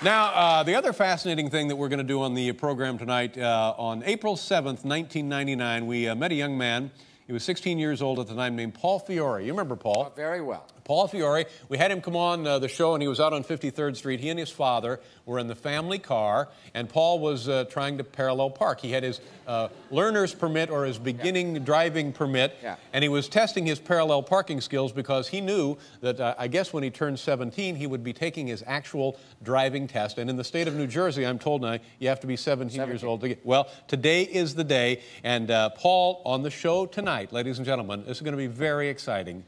Now, uh, the other fascinating thing that we're going to do on the program tonight, uh, on April 7th, 1999, we uh, met a young man. He was 16 years old at the time, named Paul Fiore. You remember Paul? Oh, very well. Paul Fiore. We had him come on uh, the show, and he was out on 53rd Street. He and his father were in the family car, and Paul was uh, trying to parallel park. He had his uh, learner's permit or his beginning yeah. driving permit, yeah. and he was testing his parallel parking skills because he knew that, uh, I guess, when he turned 17, he would be taking his actual driving test. And in the state of New Jersey, I'm told now you have to be 17, 17. years old to get. Well, today is the day, and uh, Paul on the show tonight, ladies and gentlemen, this is going to be very exciting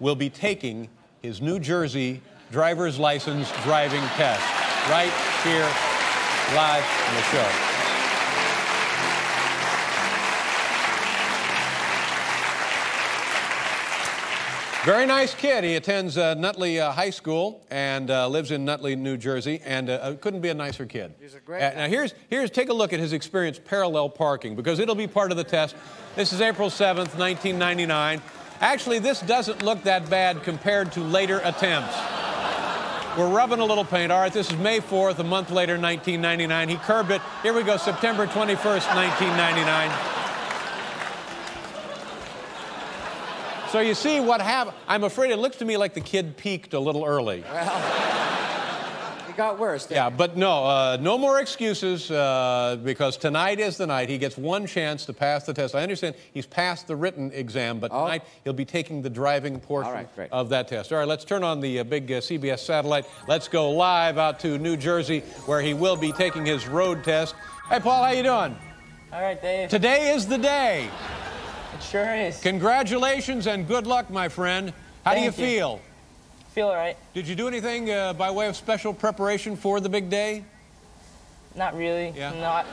will be taking his New Jersey driver's license driving test right here live on the show. Very nice kid. He attends uh, Nutley uh, High School and uh, lives in Nutley, New Jersey, and uh, uh, couldn't be a nicer kid. He's a great. Uh, now here's here's take a look at his experience parallel parking because it'll be part of the test. This is April 7th, 1999. Actually, this doesn't look that bad compared to later attempts. We're rubbing a little paint. All right, this is May 4th, a month later, 1999. He curbed it. Here we go, September 21st, 1999. So you see what happened. I'm afraid it looks to me like the kid peaked a little early. Well it got worse. Yeah, but no, uh, no more excuses uh, because tonight is the night. He gets one chance to pass the test. I understand he's passed the written exam, but oh. tonight he'll be taking the driving portion right, of that test. All right, let's turn on the uh, big uh, CBS satellite. Let's go live out to New Jersey where he will be taking his road test. Hey, Paul, how you doing? All right, Dave. Today is the day. It sure is. Congratulations and good luck, my friend. How Thank do you, you. feel? feel all right. Did you do anything uh, by way of special preparation for the big day? Not really. Yeah. Not.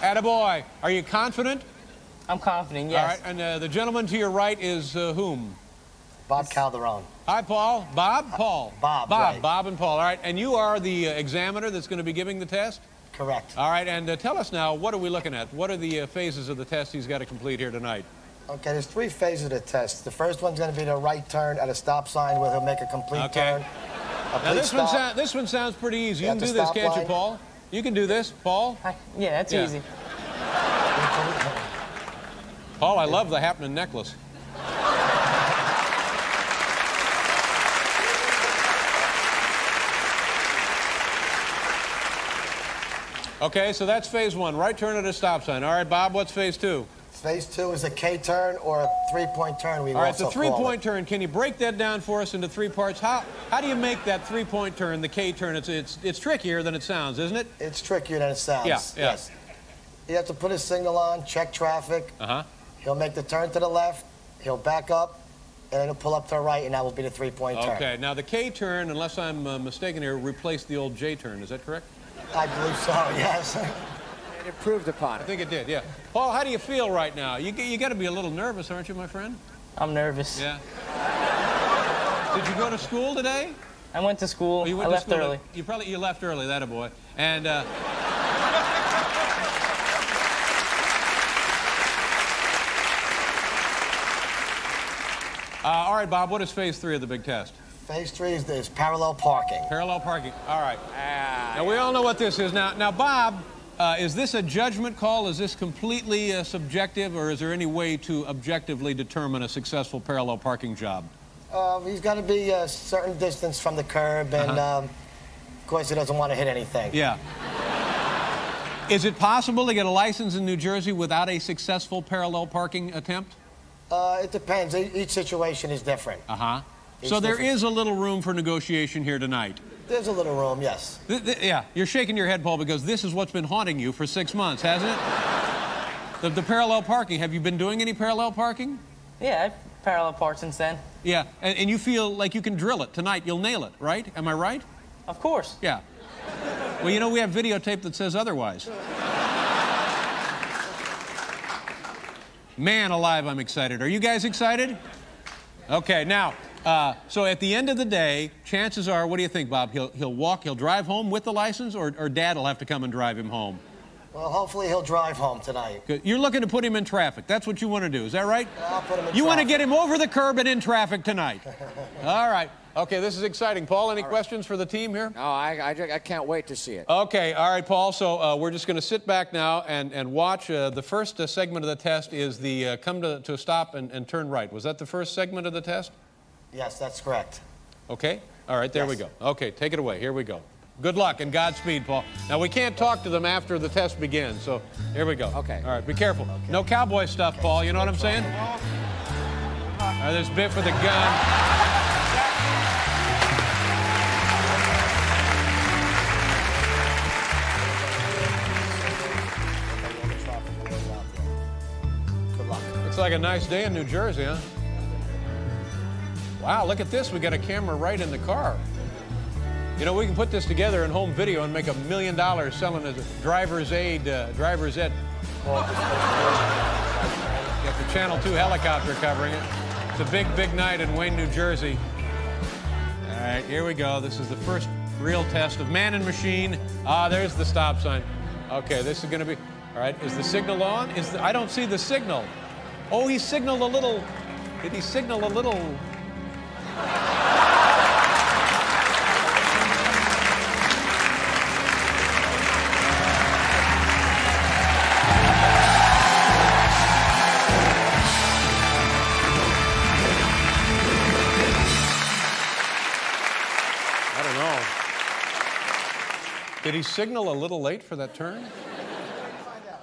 Attaboy. Are you confident? I'm confident, yes. All right, and uh, the gentleman to your right is uh, whom? Bob Calderon. Hi, Paul. Bob? Paul? Bob, Bob, right. Bob and Paul. All right, and you are the uh, examiner that's going to be giving the test? Correct. All right, and uh, tell us now, what are we looking at? What are the uh, phases of the test he's got to complete here tonight? Okay, there's three phases of the test. The first one's going to be the right turn at a stop sign where he'll make a complete okay. turn. A now this one, so this one sounds pretty easy. You can do this, can't line. you, Paul? You can do this, Paul? I, yeah, that's yeah. easy. Paul, I love the happening necklace. Okay, so that's phase one. Right turn at a stop sign. All right, Bob, what's phase two? Phase two is a K turn or a three-point turn. We All right, the three-point turn. Can you break that down for us into three parts? How how do you make that three-point turn, the K turn? It's it's it's trickier than it sounds, isn't it? It's trickier than it sounds. Yeah, yeah. Yes. You have to put his signal on, check traffic. Uh huh. He'll make the turn to the left. He'll back up, and then he'll pull up to the right, and that will be the three-point okay. turn. Okay. Now the K turn, unless I'm uh, mistaken here, replaced the old J turn. Is that correct? I believe so. Yes. it improved upon it. I think it did, yeah. Paul, how do you feel right now? You, you got to be a little nervous, aren't you, my friend? I'm nervous. Yeah. Did you go to school today? I went to school. Oh, you went I to left school early. To, you probably you left early, that a boy. And uh, uh, all right, Bob. What is phase three of the big test? Phase three is, is parallel parking. Parallel parking. All right. Ah, now we all know what this is. Now, now, Bob, uh, is this a judgment call? Is this completely uh, subjective, or is there any way to objectively determine a successful parallel parking job? Uh, he's got to be a certain distance from the curb, and -huh. um, of course, he doesn't want to hit anything. Yeah. is it possible to get a license in New Jersey without a successful parallel parking attempt? Uh, it depends. Each situation is different. Uh huh. So there is a little room for negotiation here tonight. There's a little room, yes. Th th yeah, you're shaking your head, Paul, because this is what's been haunting you for six months, hasn't it? the, the parallel parking. Have you been doing any parallel parking? Yeah, I've parallel parked since then. Yeah, and, and you feel like you can drill it tonight. You'll nail it, right? Am I right? Of course. Yeah. Well, you know, we have videotape that says otherwise. Man alive, I'm excited. Are you guys excited? Okay, now, uh, so at the end of the day, chances are, what do you think, Bob? He'll, he'll walk, he'll drive home with the license, or, or Dad will have to come and drive him home? Well, hopefully he'll drive home tonight. Good. You're looking to put him in traffic. That's what you want to do. Is that right? I'll put him in You traffic. want to get him over the curb and in traffic tonight. All right. Okay, this is exciting. Paul, any questions for the team here? No, I, I, I can't wait to see it. Okay, all right, Paul. So uh, we're just going to sit back now and, and watch. Uh, the first uh, segment of the test is the uh, come to, to a stop and, and turn right. Was that the first segment of the test? Yes, that's correct. Okay. All right, there we go. Okay, take it away. Here we go. Good luck and Godspeed, Paul. Now, we can't talk to them after the test begins, so here we go. Okay. All right, be careful. No cowboy stuff, Paul. You know what I'm saying? All right, there's Biff with a gun. Good luck. Looks like a nice day in New Jersey, huh? Wow, look at this. We got a camera right in the car. You know, we can put this together in home video and make a million dollars selling a driver's aid, uh, driver's ed. Got the Channel 2 helicopter covering it. It's a big, big night in Wayne, New Jersey. All right, here we go. This is the first real test of man and machine. Ah, there's the stop sign. Okay, this is going to be. All right, is the signal on? Is the, I don't see the signal. Oh, he signaled a little. Did he signal a little? Did he signal a little late for that turn?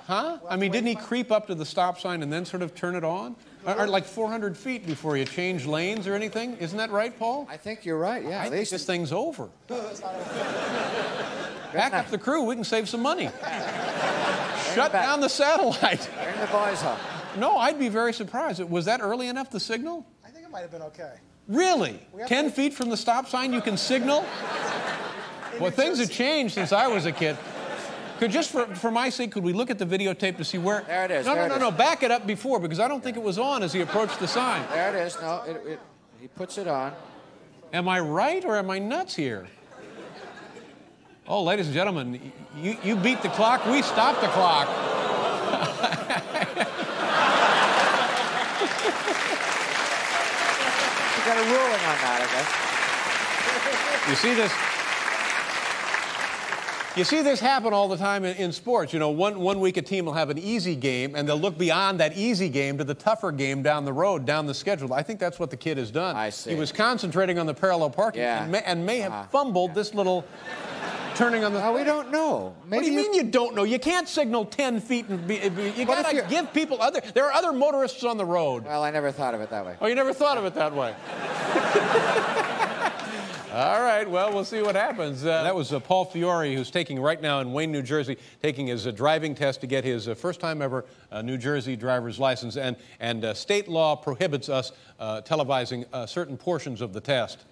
Huh? I mean, didn't he creep up to the stop sign and then sort of turn it on? Or, or like 400 feet before you change lanes or anything? Isn't that right, Paul? I think you're right, yeah. I think this thing's over. Back up the crew. We can save some money. Shut down the satellite. bring the boys home. No, I'd be very surprised. Was that early enough to signal? I think it might have been okay. Really? 10 to- feet from the stop sign, you can signal? Well, things have changed since I was a kid. Could just for, for my sake, could we look at the videotape to see where? There it is, No, no, no, no. Back it up before because I don't think it was on as he approached the sign. There it is. No, it, it, he puts it on. Am I right or am I nuts here? Oh, ladies and gentlemen, you, you beat the clock, we stopped the clock. You got a ruling on that, I guess. You see this? You see this happen all the time in, in sports. You know, one, one week a team will have an easy game and they'll look beyond that easy game to the tougher game down the road, down the schedule. I think that's what the kid has done. I see. He was concentrating on the parallel parking Yeah. and, may, and may have Uh-huh. fumbled this little turning on the. Well, we don't know. Maybe what do you mean you don't know? You can't signal 10 feet and be, be- you What gotta give people other. There are other motorists on the road. Well, I never thought of it that way. Oh, you never thought of it that way. All right, well, we'll see what happens. Uh, that was uh, Paul Fiore, who's taking right now in Wayne, New Jersey, taking his uh, driving test to get his uh, first time ever uh, New Jersey driver's license. And, and uh, state law prohibits us uh, televising uh, certain portions of the test.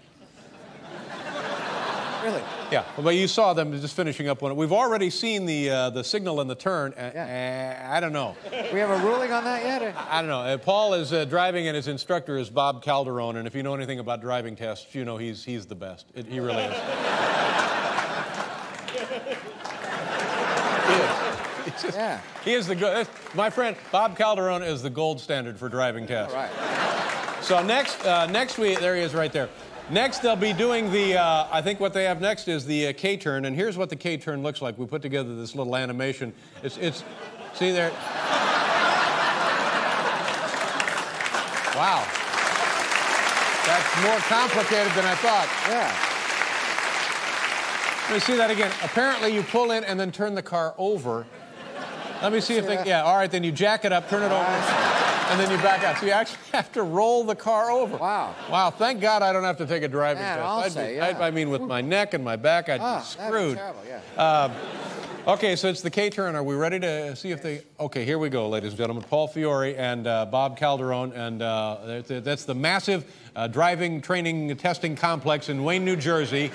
Really? Yeah, but you saw them just finishing up on it. We've already seen the, uh, the signal and the turn. Uh, Yeah. uh, I don't know. We have a ruling on that yet? or- I don't know. Uh, Paul is uh, driving, and his instructor is Bob Calderon. And if you know anything about driving tests, you know he's he's the best. It, he really is. he is. Just- Yeah. He is the good. My friend Bob Calderon is the gold standard for driving tests. Right. So next, uh, next week, there he is right there. Next, they'll be doing the, uh, I think what they have next is the uh, K-turn, and here's what the K-turn looks like. We put together this little animation. It's, it's, see there? Wow. That's more complicated than I thought. Yeah. Let me see that again. Apparently, you pull in and then turn the car over. Let me see if they, that? yeah, all right, then you jack it up, turn it over, and then you back out. So you actually have to roll the car over. Wow. Wow, thank God I don't have to take a driving Man, test. I'll I'd say, be, yeah. I'd- I mean, with my neck and my back, I'd Ah, be screwed. terrible, yeah. Okay, so it's the K turn. Are we ready to see if they? Okay, here we go, ladies and gentlemen. Paul Fiore and uh, Bob Calderon, and uh, that's- that's the massive uh, driving training testing complex in Wayne, New Jersey.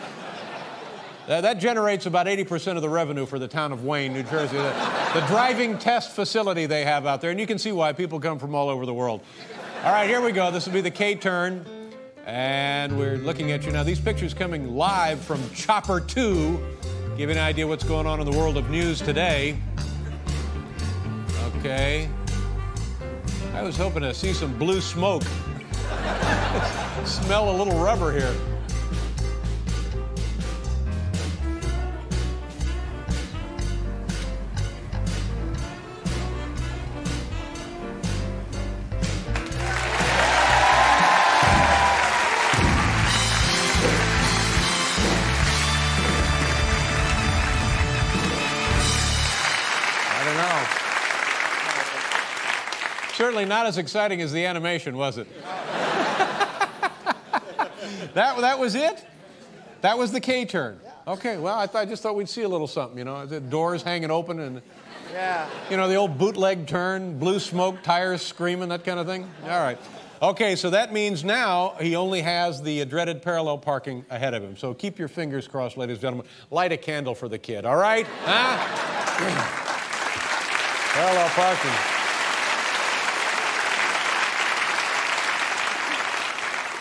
That, generates about 80% of the revenue for the town of Wayne, New Jersey. The, the driving test facility they have out there, and you can see why people come from all over the world. All right, here we go. This will be the K turn. And we're looking at you now. These pictures coming live from Chopper 2. Give you an idea what's going on in the world of news today. Okay. I was hoping to see some blue smoke. Smell a little rubber here. Certainly not as exciting as the animation, was it? that, that was it? That was the K turn. Okay, well, I, I just thought we'd see a little something, you know, the doors hanging open and, Yeah. you know, the old bootleg turn, blue smoke, tires screaming, that kind of thing. All right. Okay, so that means now he only has the dreaded parallel parking ahead of him. So keep your fingers crossed, ladies and gentlemen. Light a candle for the kid, all right? Huh? parallel parking.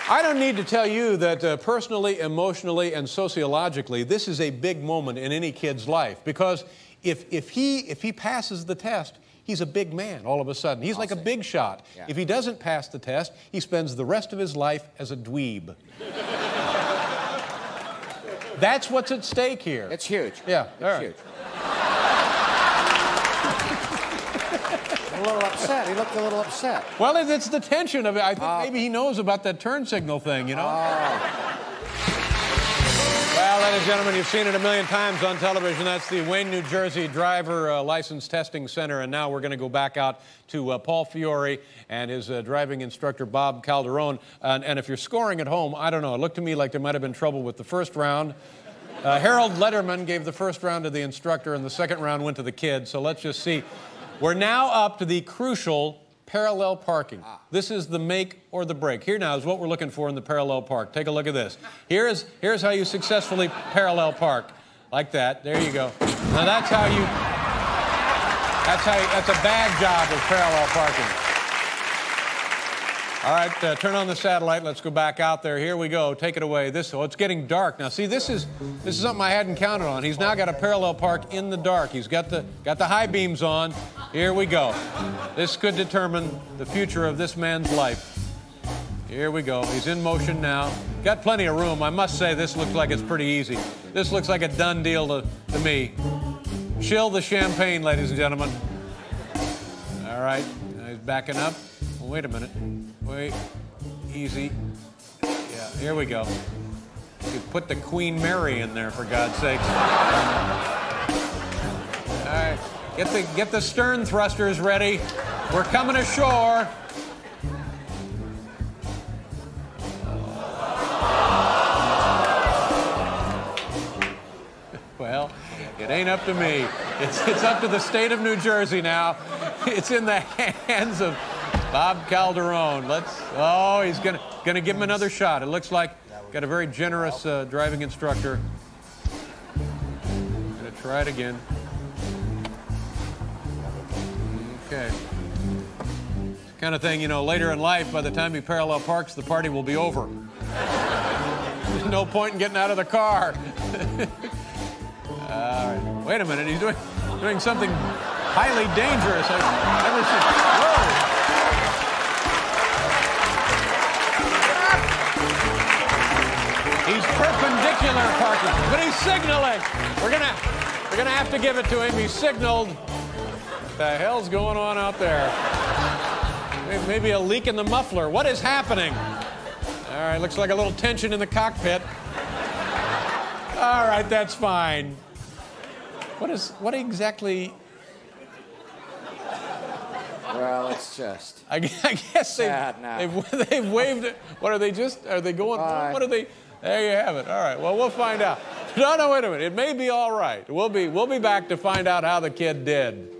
I don't need to tell you that uh, personally, emotionally, and sociologically, this is a big moment in any kid's life because if, if, he, if he passes the test, he's a big man all of a sudden. He's like a big shot. Yeah. If he doesn't pass the test, he spends the rest of his life as a dweeb. That's what's at stake here. It's huge. Yeah, It's right. huge. Little upset. He looked a little upset. Well, it's the tension of it. I think Uh, maybe he knows about that turn signal thing, you know? Oh. Well, ladies and gentlemen, you've seen it a million times on television. That's the Wayne, New Jersey Driver uh, License Testing Center. And now we're going to go back out to uh, Paul Fiore and his uh, driving instructor, Bob Calderon. And, and if you're scoring at home, I don't know. It looked to me like there might have been trouble with the first round. Uh, Harold Lederman gave the first round to the instructor, and the second round went to the kid. So let's just see. We're now up to the crucial parallel parking. This is the make or the break. Here now is what we're looking for in the parallel park. Take a look at this. Here is, here's how you successfully parallel park. Like that. There you go. Now that's how you, that's how you, that's a bad job of parallel parking. All right, uh, turn on the satellite. Let's go back out there. Here we go. Take it away. This. Oh, it's getting dark now. See, this is this is something I hadn't counted on. He's now got a parallel park in the dark. He's got the got the high beams on. Here we go. This could determine the future of this man's life. Here we go. He's in motion now. Got plenty of room. I must say, this looks like it's pretty easy. This looks like a done deal to, to me. Chill the champagne, ladies and gentlemen. All right, now he's backing up. Well, wait a minute. Wait, easy. Yeah, here we go. You put the Queen Mary in there, for God's sake. Get the get the stern thrusters ready. We're coming ashore. Well, it ain't up to me. It's, it's up to the state of New Jersey now. It's in the hands of Bob Calderon. Let's. Oh, he's gonna gonna give him another shot. It looks like got a very generous uh, driving instructor. Gonna try it again. Okay. Kind of thing, you know, later in life, by the time he parallel parks, the party will be over. There's no point in getting out of the car. Wait a minute. He's doing doing something highly dangerous. I've never seen. He's perpendicular parking, but he's signaling. We're gonna we're gonna have to give it to him. He signaled. What the hell's going on out there? Maybe a leak in the muffler. What is happening? All right, looks like a little tension in the cockpit. All right, that's fine. What is what exactly? Well, it's just. I, I guess they, they've, they've waved it. What are they just? Are they going? Bye. What are they? There you have it. All right. Well, we'll find out. No, no, wait a minute. It may be all right. We'll be we'll be back to find out how the kid did.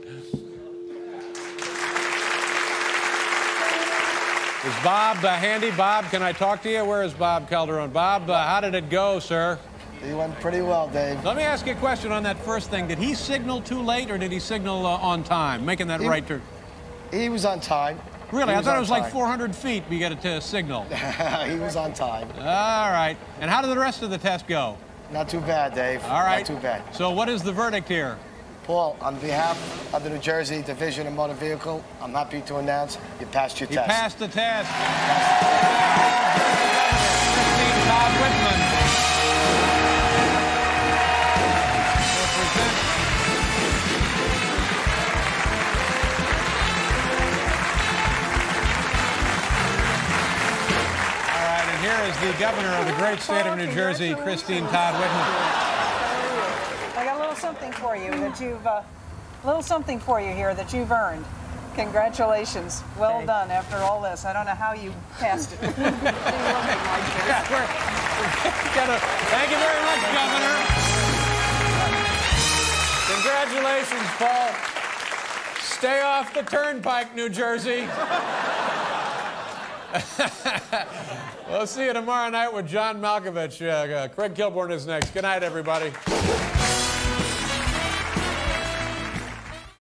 Is Bob uh, handy? Bob, can I talk to you? Where is Bob Calderon? Bob, uh, how did it go, sir? He went pretty well, Dave. Let me ask you a question on that first thing. Did he signal too late or did he signal uh, on time, making that He- right turn? He was on time. Really? He I thought it was like 400 feet we got to signal. he was on time. All right. And how did the rest of the test go? Not too bad, Dave. All right. Not too bad. So what is the verdict here? Paul, on behalf of the New Jersey Division of Motor Vehicle, I'm happy to announce you passed your He test. passed the test. Christine Todd Whitman. All right, and here is the governor of the great state of New Jersey, Christine Todd Whitman. I got a little something for you that you've, uh, little something for you here that you've earned. Congratulations. Well done after all this. I don't know how you passed it. Like. Yeah, we're, we're gonna, thank you very much, Governor. Congratulations, Paul. Stay off the turnpike, New Jersey. we'll see you tomorrow night with John Malkovich. Uh, uh, Craig Kilborn is next. Good night, everybody.